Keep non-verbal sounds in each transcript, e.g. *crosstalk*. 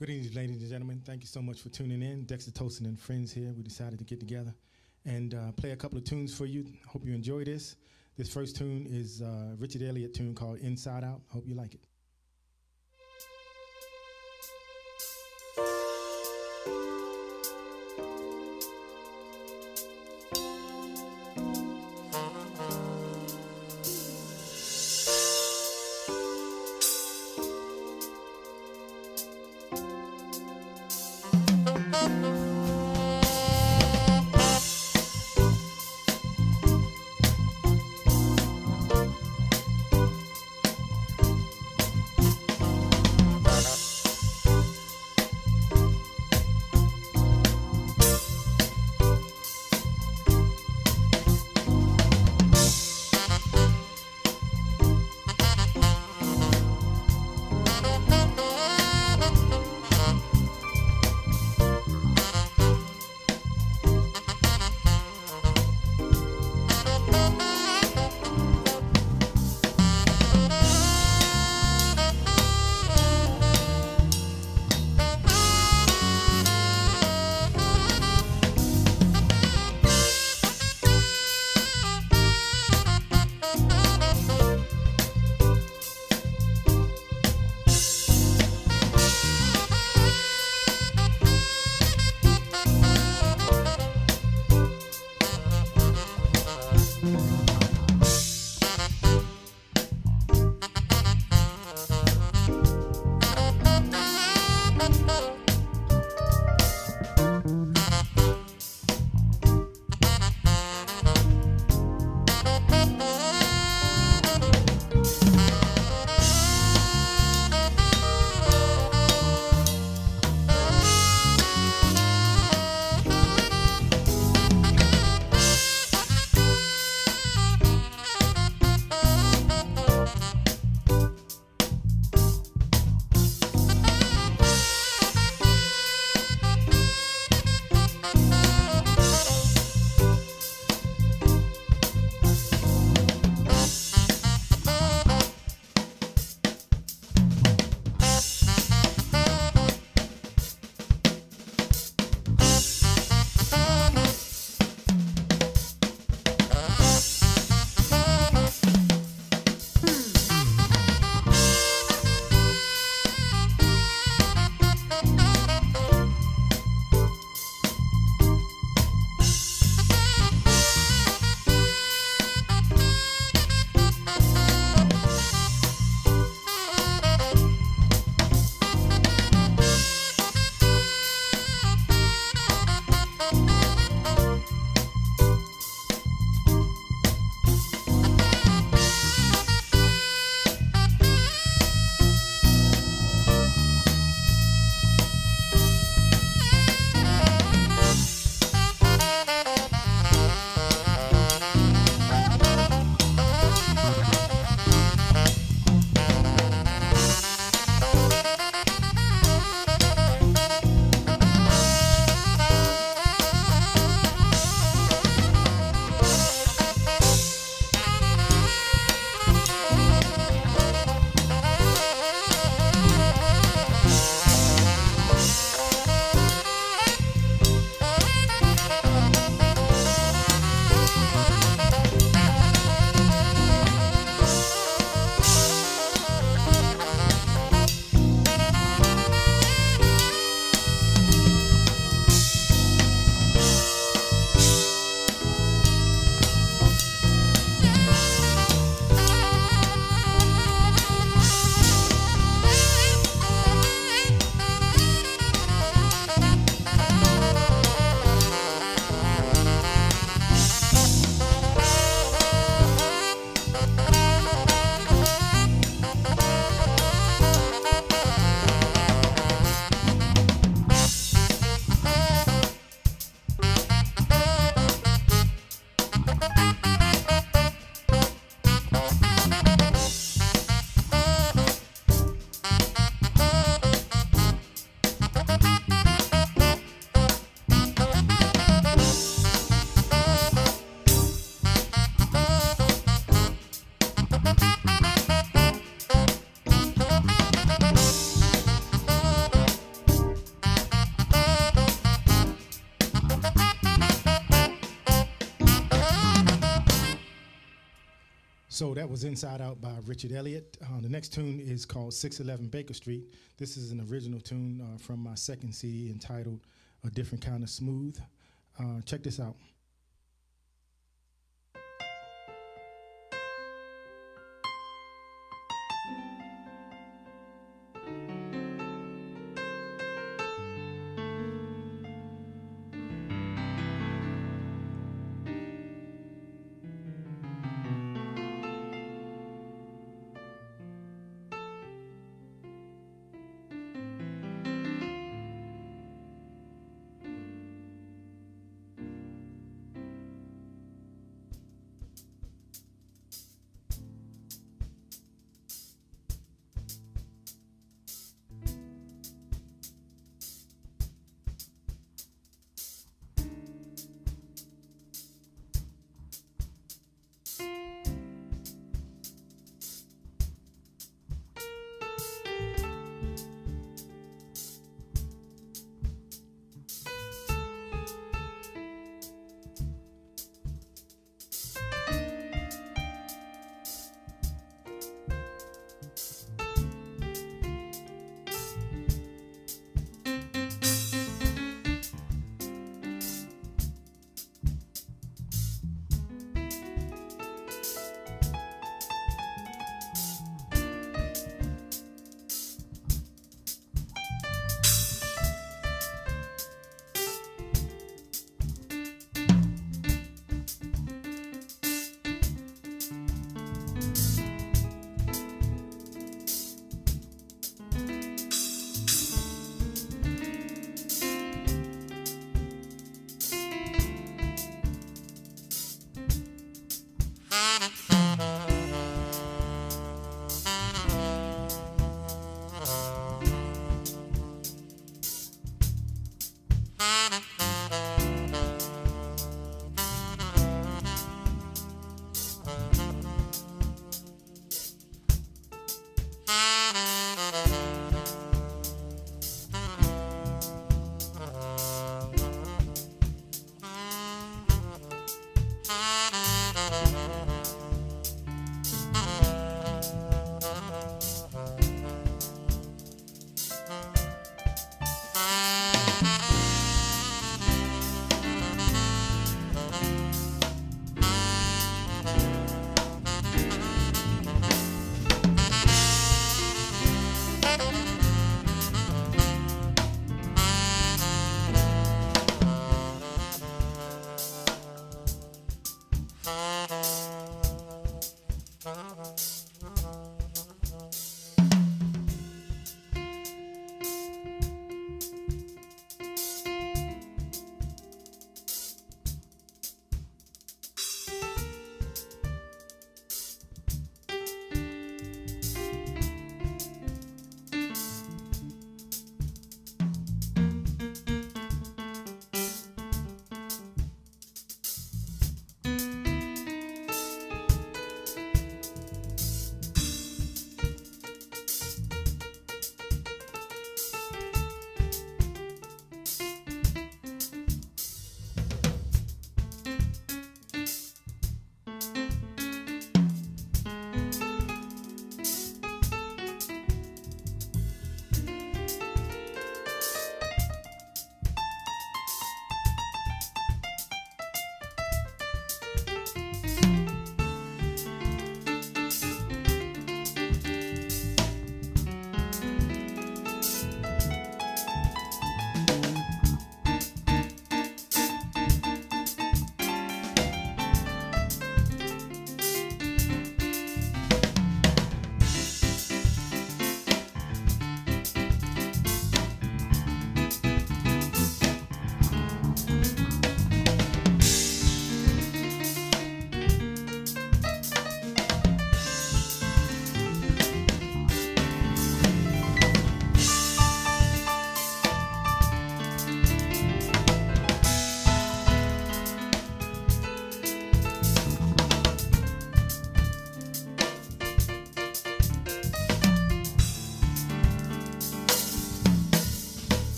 Good evening, ladies and gentlemen. Thank you so much for tuning in. Dexter Tolson and friends here. We decided to get together and uh, play a couple of tunes for you. Hope you enjoy this. This first tune is a Richard Elliott tune called Inside Out. Hope you like it. So that was Inside Out by Richard Elliott. Uh, the next tune is called 611 Baker Street. This is an original tune uh, from my second CD entitled A Different Kind of Smooth. Uh, check this out.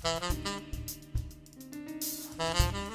Thank you.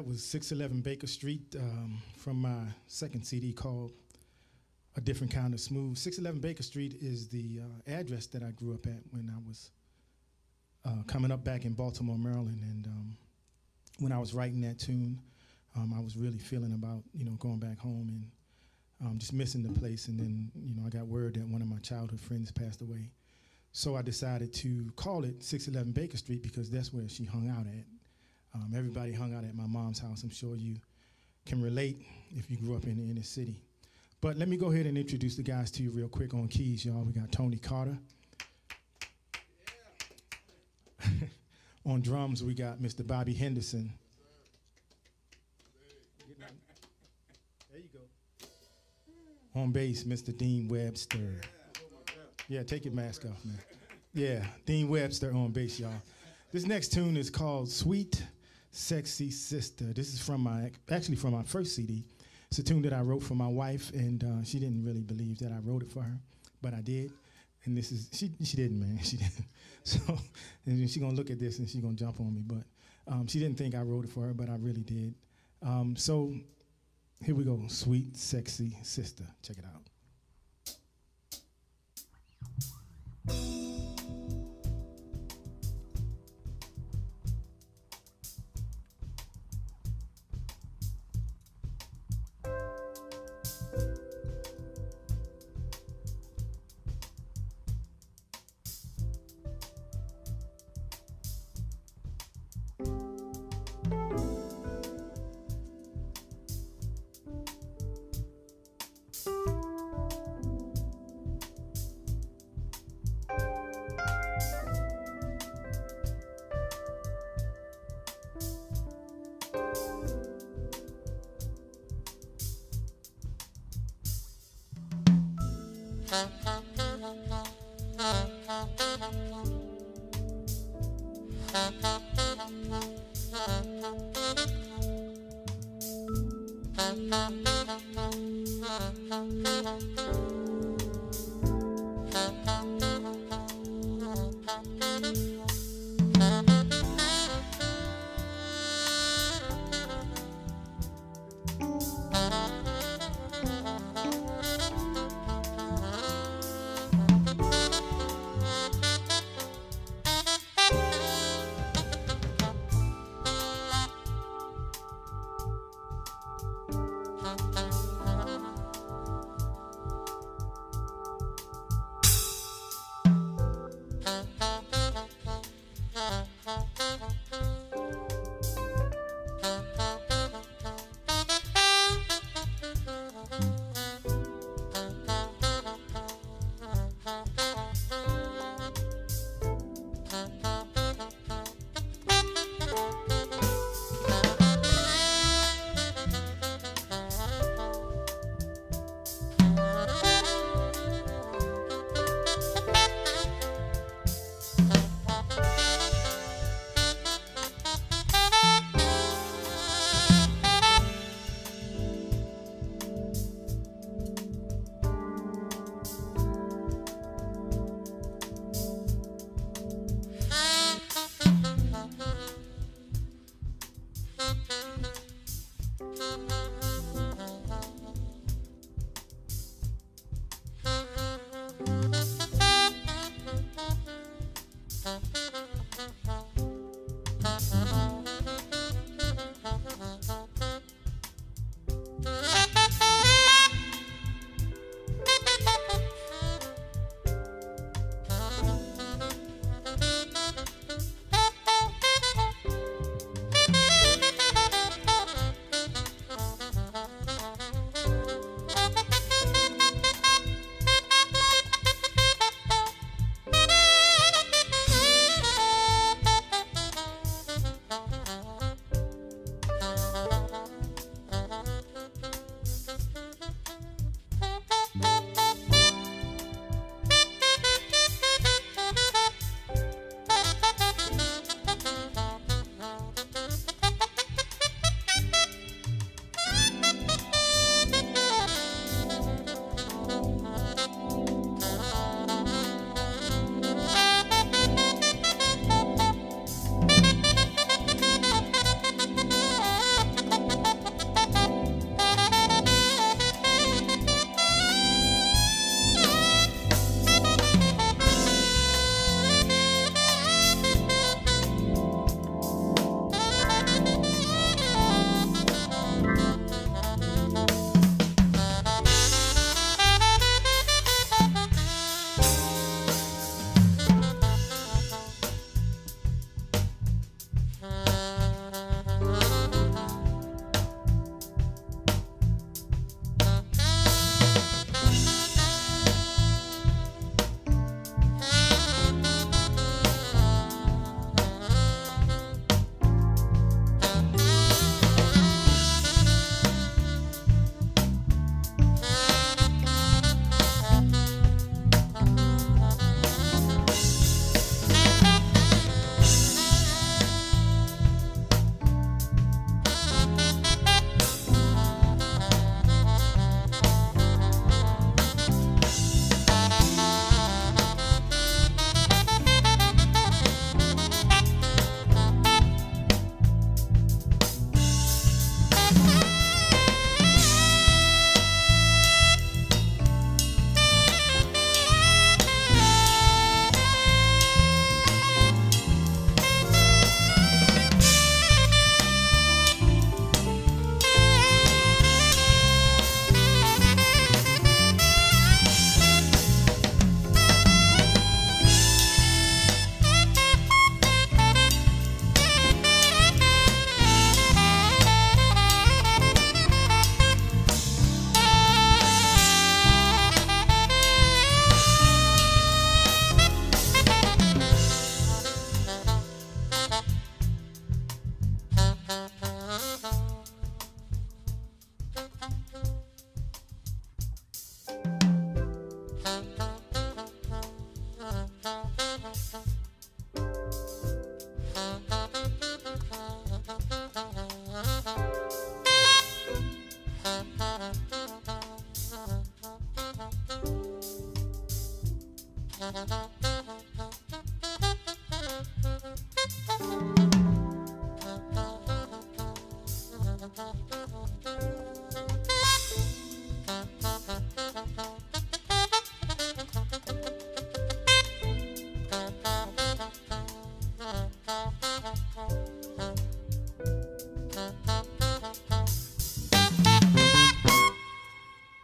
That was 611 Baker Street um, from my second CD called A Different Kind of Smooth. 611 Baker Street is the uh, address that I grew up at when I was uh, coming up back in Baltimore, Maryland. And um, when I was writing that tune, um, I was really feeling about, you know, going back home and um, just missing the place. And then, you know, I got word that one of my childhood friends passed away. So I decided to call it 611 Baker Street because that's where she hung out at. Um, everybody hung out at my mom's house. I'm sure you can relate if you grew up in the inner city. But let me go ahead and introduce the guys to you real quick on keys, y'all. We got Tony Carter. *laughs* on drums, we got Mr. Bobby Henderson. There you go. On bass, Mr. Dean Webster. Yeah, take your mask off, man. Yeah, Dean Webster on bass, y'all. This next tune is called Sweet Sexy Sister. This is from my, actually from my first CD. It's a tune that I wrote for my wife, and uh, she didn't really believe that I wrote it for her, but I did. And this is, she, she didn't, man, *laughs* she didn't. So, and she's gonna look at this and she's gonna jump on me, but um, she didn't think I wrote it for her, but I really did. Um, so here we go, Sweet Sexy Sister. Check it out. Huh?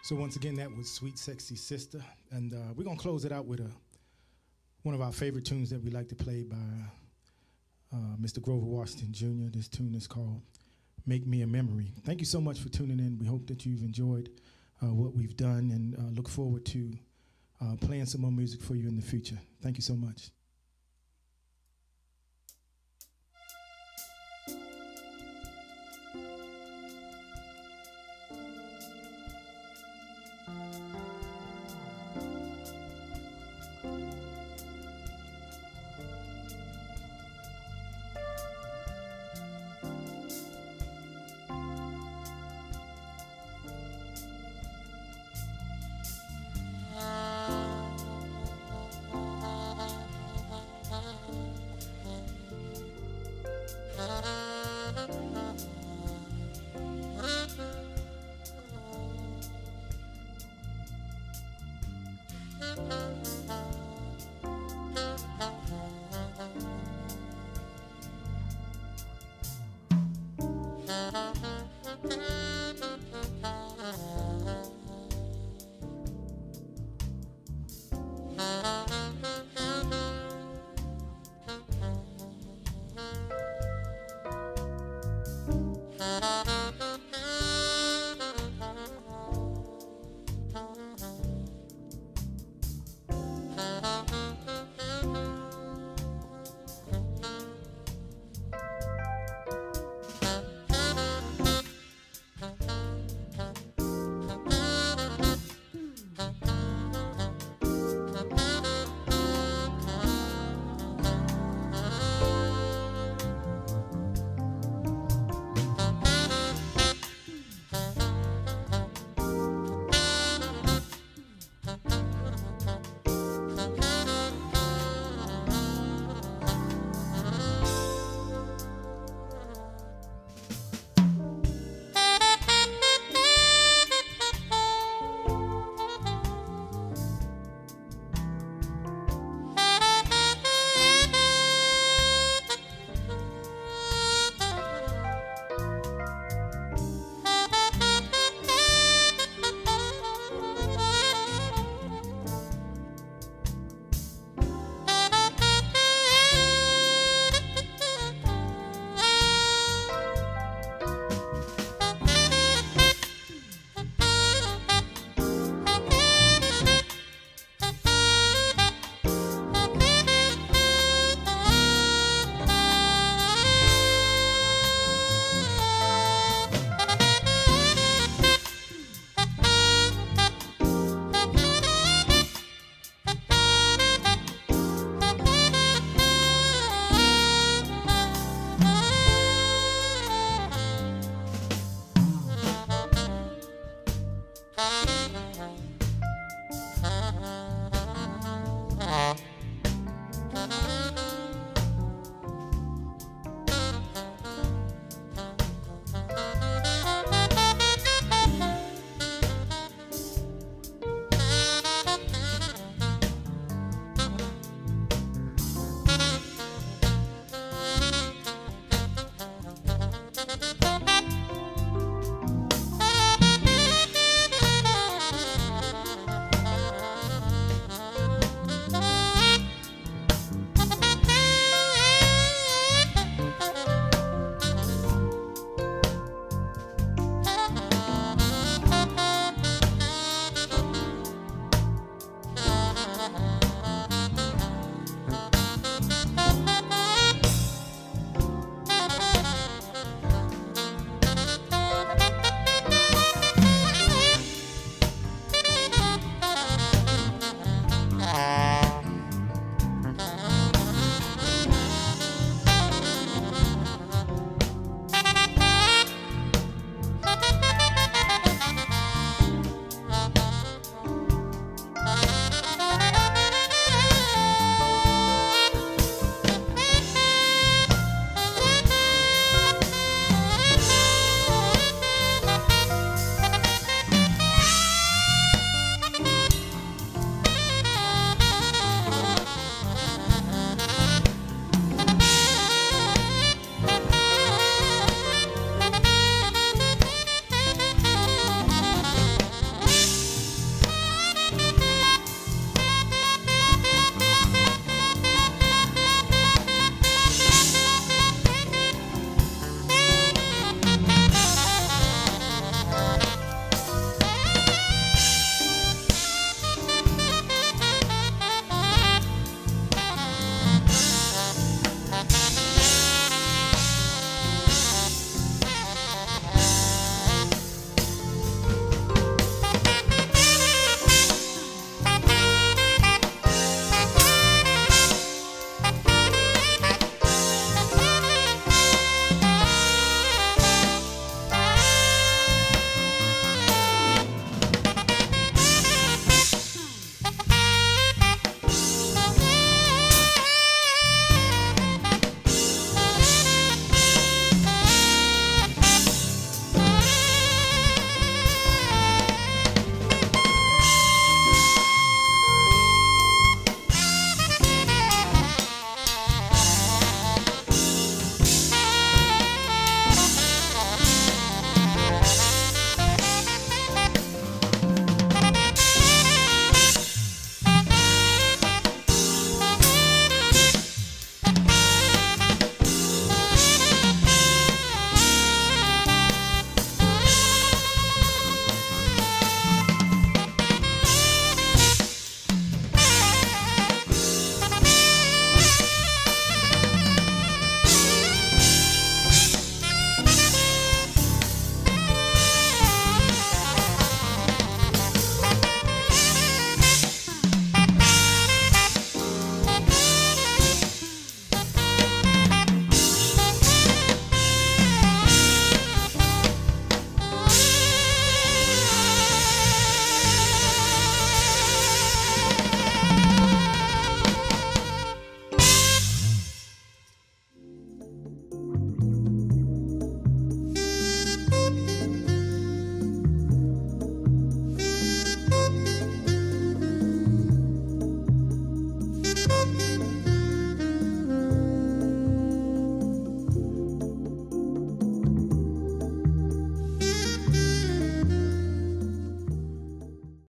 So once again, that was Sweet Sexy Sister. And uh, we're going to close it out with a one of our favorite tunes that we like to play by uh, Mr. Grover Washington Jr. This tune is called "Make Me a Memory." Thank you so much for tuning in. We hope that you've enjoyed uh, what we've done, and uh, look forward to uh, playing some more music for you in the future. Thank you so much.